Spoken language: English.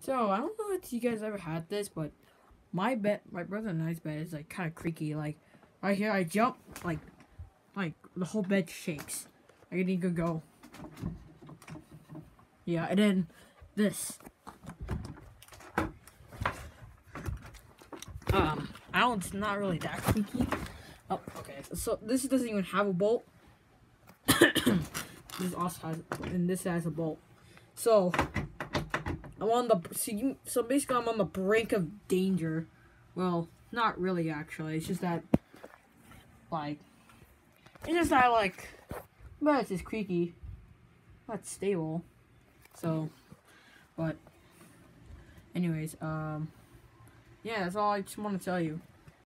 So I don't know if you guys ever had this, but my bed, my brother and I's bed is like kind of creaky. Like right here, I jump, like, like the whole bed shakes. I need to go. Yeah, and then this. Um, I don't. It's not really that creaky. Oh, okay. So this doesn't even have a bolt. this also has, and this has a bolt. So I'm on the so, you, so basically I'm on the brink of danger. Well, not really actually. It's just that like it's just that like but it's just creaky. Not stable. So but anyways, um yeah, that's all I just want to tell you.